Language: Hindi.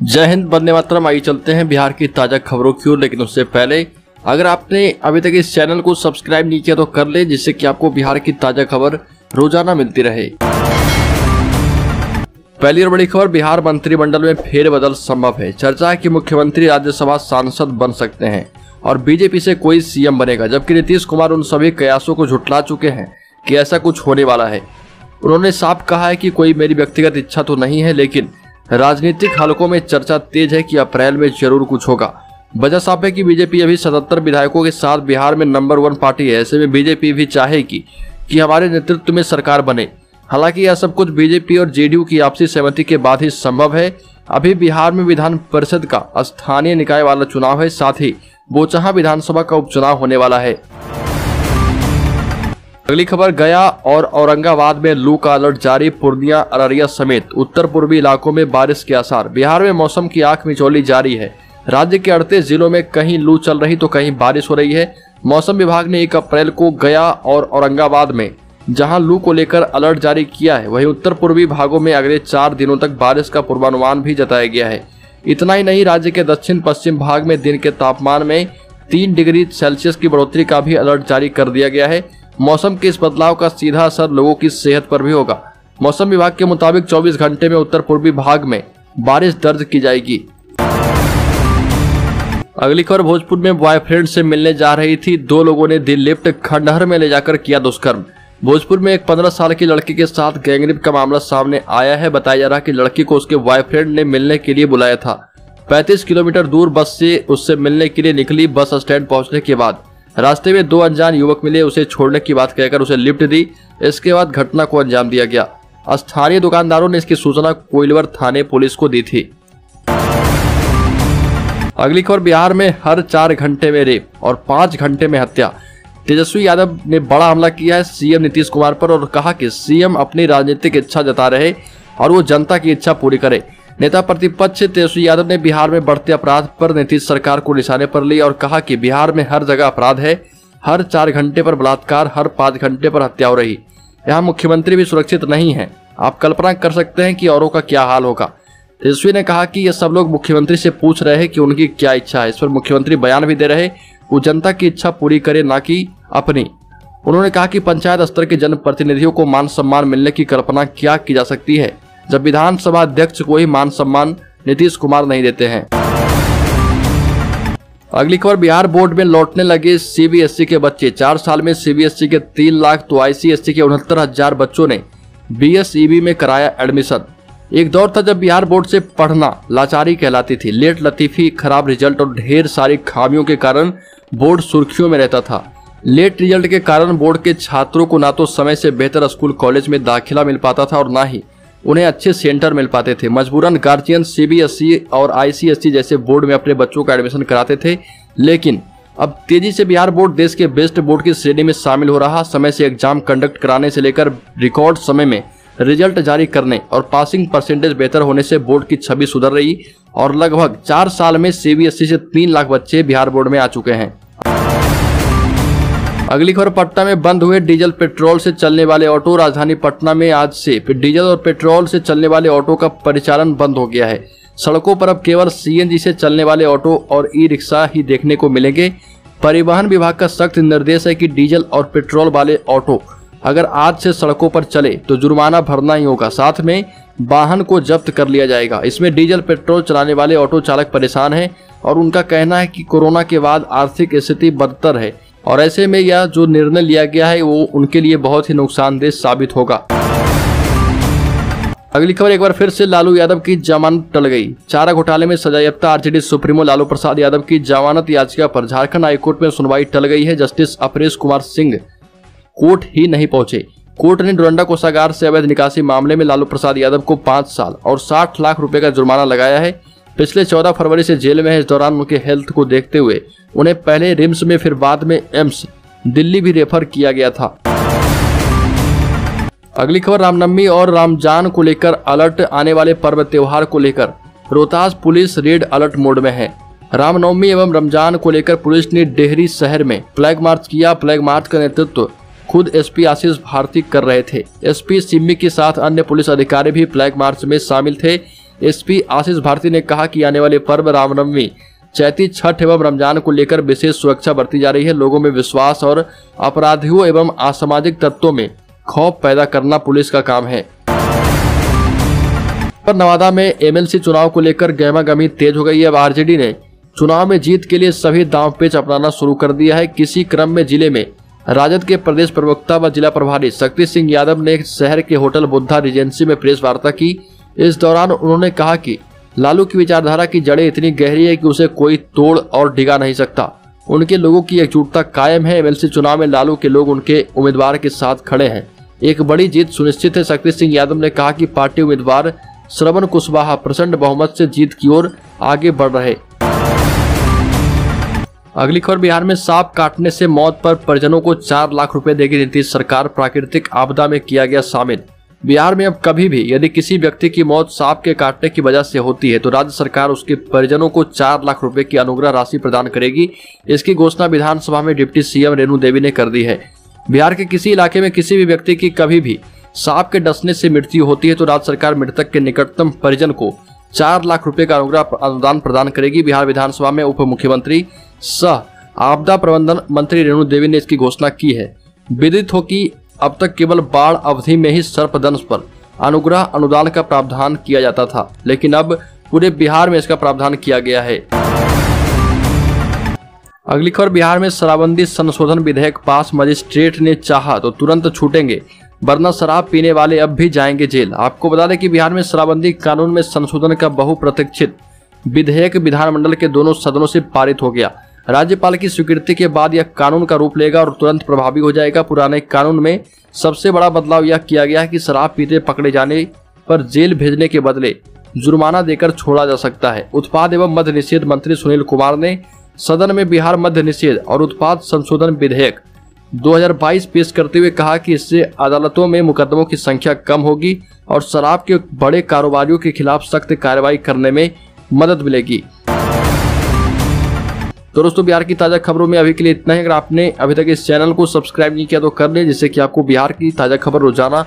जय हिंद बंदे मातरम। आई चलते हैं बिहार की ताज़ा खबरों की ओर। लेकिन उससे पहले, अगर आपने अभी तक इस चैनल को सब्सक्राइब नहीं किया तो कर ले, जिससे कि आपको बिहार की ताज़ा खबर रोज़ाना मिलती रहे। पहली और बड़ी खबर, बिहार मंत्रिमंडल में फेरबदल संभव है। चर्चा है कि मुख्यमंत्री राज्यसभा सांसद बन सकते हैं, और बीजेपी से कोई सीएम बनेगा, जबकि नीतीश कुमार उन सभी कयासों को झुटला चुके हैं कि ऐसा कुछ होने वाला है। उन्होंने साफ़ कहा है कि कोई मेरी व्यक्तिगत इच्छा तो नहीं है, लेकिन राजनीतिक हलकों में चर्चा तेज है कि अप्रैल में ज़रूर कुछ होगा। वजह साफ़ है कि बीजेपी अभी सतहत्तर विधायकों के साथ बिहार में नंबर वन पार्टी है। ऐसे में बीजेपी भी चाहेगी कि हमारे नेतृत्व में सरकार बने। हालाँकि यह सब कुछ बीजेपी और जेडीयू की आपसी सहमति के बाद ही संभव है। अभी बिहार में विधान परिषद का स्थानीय निकाय वाला चुनाव है। साथ ही बोचहा विधानसभा का उपचुनाव होने वाला है। अगली खबर, गया और औरंगाबाद में लू का अलर्ट जारी, पूर्णिया, अररिया समेत उत्तर पूर्वी इलाकों में बारिश के आसार। बिहार में मौसम की आँख मिचौली जारी है। राज्य के अड़तीस जिलों में कहीं लू चल रही तो कहीं बारिश हो रही है। मौसम विभाग ने एक अप्रैल को गया और औरंगाबाद में, जहाँ लू को लेकर अलर्ट जारी किया है, वहीं उत्तर पूर्वी भागों में अगले चार दिनों तक बारिश का पूर्वानुमान भी जताया गया है। इतना ही नहीं, राज्य के दक्षिण पश्चिम भाग में दिन के तापमान में तीन डिग्री सेल्सियस की बढ़ोतरी का भी अलर्ट जारी कर दिया गया है। मौसम के इस बदलाव का सीधा असर लोगों की सेहत पर भी होगा। मौसम विभाग के मुताबिक 24 घंटे में उत्तर पूर्वी भाग में बारिश दर्ज की जाएगी। अगली खबर, भोजपुर में बॉयफ्रेंड से मिलने जा रही थी दो लोगों ने दिल लिफ्ट, खंडहर में ले जाकर किया दुष्कर्म। भोजपुर में एक पंद्रह साल की लड़की के साथ गैंगरेप का मामला सामने आया है। बताया जा रहा कि लड़की को उसके बॉयफ्रेंड ने मिलने के लिए बुलाया था। 35 किलोमीटर दूर बस से उससे मिलने के लिए निकली बस स्टैंड पहुँचने के बाद रास्ते में दो अनजान युवक मिले, उसे छोड़ने की बात कहकर उसे लिफ्ट दी। इसके बाद घटना को अंजाम दिया गया। स्थानीय दुकानदारों ने इसकी सूचना कोइलवर थाने पुलिस को दी थी। अगली खबर, बिहार में हर चार घंटे में रेप और पाँच घंटे में हत्या। तेजस्वी यादव ने बड़ा हमला किया है सीएम नीतीश कुमार पर और कहा कि सीएम अपनी राजनीतिक इच्छा जता रहे और वो जनता की इच्छा पूरी करे। नेता प्रतिपक्ष तेजस्वी यादव ने बिहार में बढ़ते अपराध पर नीतीश सरकार को निशाने पर लिया और कहा कि बिहार में हर जगह अपराध है, हर चार घंटे पर बलात्कार, हर पाँच घंटे पर हत्या हो रही यहाँ मुख्यमंत्री भी सुरक्षित नहीं है। आप कल्पना कर सकते हैं कि औरों का क्या हाल होगा। तेजस्वी ने कहा कि ये सब लोग मुख्यमंत्री से पूछ रहे हैं कि उनकी क्या इच्छा है। इस पर मुख्यमंत्री बयान भी दे रहे वो जनता की इच्छा पूरी करे, ना कि अपनी। उन्होंने कहा कि पंचायत स्तर के जनप्रतिनिधियों को मान सम्मान मिलने की कल्पना क्या की जा सकती है? जब विधानसभा अध्यक्ष को ही मान सम्मान नीतीश कुमार नहीं देते हैं। अगली खबर, बिहार बोर्ड में लौटने लगे सीबीएसई के बच्चे। चार साल में सीबीएसई के तीन लाख तो आईसीएसई के उनहत्तर हज़ार बच्चों ने बीएसईबी में कराया एडमिशन। एक दौर था जब बिहार बोर्ड से पढ़ना लाचारी कहलाती थी। लेट लतीफी, खराब रिज़ल्ट और ढेर सारी खामियों के कारण बोर्ड सुर्खियों में रहता था। लेट रिज़ल्ट के कारण बोर्ड के छात्रों को ना तो समय से बेहतर स्कूल, कॉलेज में दाखिला मिल पाता था और ना ही उन्हें अच्छे सेंटर मिल पाते थे। मजबूरन गार्जियन सीबीएसई और आईसीएसई जैसे बोर्ड में अपने बच्चों का एडमिशन कराते थे। लेकिन अब तेज़ी से बिहार बोर्ड देश के बेस्ट बोर्ड की श्रेणी में शामिल हो रहा। समय से एग्ज़ाम कंडक्ट कराने से लेकर रिकॉर्ड समय में रिज़ल्ट जारी करने और पासिंग परसेंटेज बेहतर होने से बोर्ड की छवि सुधर रही और लगभग चार साल में सीबीएसई से तीन लाख बच्चे बिहार बोर्ड में आ चुके हैं। अगली खबर, पटना में बंद हुए डीजल पेट्रोल से चलने वाले ऑटो, राजधानी पटना में आज से डीजल और पेट्रोल से चलने वाले ऑटो का परिचालन बंद हो गया है। सड़कों पर अब केवल सीएनजी से चलने वाले ऑटो और ई रिक्शा ही देखने को मिलेंगे। परिवहन विभाग का सख्त निर्देश है कि डीजल और पेट्रोल वाले ऑटो अगर आज से सड़कों पर चले तो जुर्माना भरना ही होगा। साथ में वाहन को जब्त कर लिया जाएगा। इसमें डीजल, पेट्रोल चलाने वाले ऑटो चालक परेशान हैं और उनका कहना है कि कोरोना के बाद आर्थिक स्थिति बदतर है। और ऐसे में यह जो निर्णय लिया गया है, वो उनके लिए बहुत ही नुकसानदेह साबित होगा। अगली खबर एक बार फिर से लालू यादव की जमानत टल गई। चारा घोटाले में सजायाफ्ता आरजेडी सुप्रीमो लालू प्रसाद यादव की जमानत याचिका पर झारखंड हाईकोर्ट में सुनवाई टल गई है। जस्टिस अपरेश कुमार सिंह कोर्ट ही नहीं पहुँचे। कोर्ट ने डोरंडा कोषागार से अवैध निकासी मामले में लालू प्रसाद यादव को पाँच साल और साठ लाख रुपए का जुर्माना लगाया है। पिछले 14 फरवरी से जेल में है। इस दौरान उनके हेल्थ को देखते हुए उन्हें पहले रिम्स में, फिर बाद में एम्स। दिल्ली भी रेफर किया गया था। अगली खबर, रामनवमी और रामजान को लेकर अलर्ट आने वाले पर्व त्योहार को लेकर। Rohtas police red alert mode में है। रामनवमी एवं रमज़ान को लेकर पुलिस ने डेहरी शहर में फ्लैग मार्च किया। फ्लैग मार्च का नेतृत्व खुद एसपी आशीष भारती कर रहे थे। एसपी सिम्मी के साथ अन्य पुलिस अधिकारी भी फ्लैग मार्च में शामिल थे। एसपी आशीष भारती ने कहा कि आने वाले पर्व रामनवमी चैती छठ एवं रमज़ान को लेकर विशेष सुरक्षा बरती जा रही है। लोगों में विश्वास और अपराधियों एवं असामाजिक तत्वों में खौफ पैदा करना पुलिस का काम है। पर नवादा में एमएलसी चुनाव को लेकर गहमा गमी तेज हो गई है। अब आरजेडी ने चुनाव में जीत के लिए सभी दाव पेच अपनाना शुरू कर दिया है। किसी क्रम में ज़िले में राजद के प्रदेश प्रवक्ता व जिला प्रभारी शक्ति सिंह यादव ने शहर के होटल बुद्धा रिजेंसी में प्रेस वार्ता की। इस दौरान उन्होंने कहा कि लालू की विचारधारा की जड़ें इतनी गहरी है कि उसे कोई तोड़ और डिगा नहीं सकता। उनके लोगों की एकजुटता कायम है, एमएलसी चुनाव में लालू के लोग उनके उम्मीदवार के साथ खड़े हैं। एक बड़ी जीत सुनिश्चित है, शक्ति सिंह यादव ने कहा कि पार्टी उम्मीदवार श्रवण कुशवाहा प्रचंड बहुमत से जीत की ओर आगे बढ़ रहे। अगली खबर, बिहार में सांप काटने से मौत पर परिजनों को चार लाख रुपए देगी नीतीश सरकार, प्राकृतिक आपदा में किया गया शामिल। बिहार में अब कभी भी यदि किसी व्यक्ति की मौत सांप के काटने की वजह से होती है तो राज्य सरकार उसके परिजनों को चार लाख रुपए की अनुग्रह राशि प्रदान करेगी। इसकी घोषणा विधानसभा में डिप्टी सीएम रेणु देवी ने कर दी है। बिहार के किसी इलाके में किसी भी व्यक्ति की कभी भी सांप के डसने से मृत्यु होती है तो राज्य सरकार मृतक के निकटतम परिजन को चार लाख रुपए का अनुग्रह अनुदान प्रदान करेगी। बिहार विधानसभा में उप मुख्यमंत्री सह आपदा प्रबंधन मंत्री रेणु देवी ने इसकी घोषणा की है। विदित हो कि अब तक केवल बाढ़ अवधि में ही सर्पदंश पर अनुग्रह अनुदान का प्रावधान किया जाता था, लेकिन अब पूरे बिहार में इसका प्रावधान किया गया है। अगली खबर, बिहार में शराबबंदी संशोधन विधेयक पास मजिस्ट्रेट ने चाहा तो तुरंत छूटेंगे। वरना शराब पीने वाले अब भी जाएँगे जेल। आपको बता दें कि बिहार में शराबबंदी कानून में संशोधन का बहुप्रतीक्षित विधेयक विधानमंडल के दोनों सदनों से पारित हो गया। राज्यपाल की स्वीकृति के बाद यह कानून का रूप लेगा और तुरंत प्रभावी हो जाएगा। पुराने कानून में सबसे बड़ा बदलाव यह किया गया है कि शराब पीते पकड़े जाने पर जेल भेजने के बदले जुर्माना देकर छोड़ा जा सकता है। उत्पाद एवं मध्य निषेध मंत्री सुनील कुमार ने सदन में बिहार मध्य निषेध और उत्पाद संशोधन विधेयक 2022 पेश करते हुए कहा कि इससे अदालतों में मुकदमों की संख्या कम होगी और शराब के बड़े कारोबारियों के खिलाफ सख्त कार्रवाई करने में मदद मिलेगी। तो दोस्तों, बिहार की ताज़ा खबरों में अभी के लिए इतना ही। अगर आपने अभी तक इस चैनल को सब्सक्राइब नहीं किया तो कर लें, जिससे कि आपको बिहार की ताज़ा खबर रोज़ाना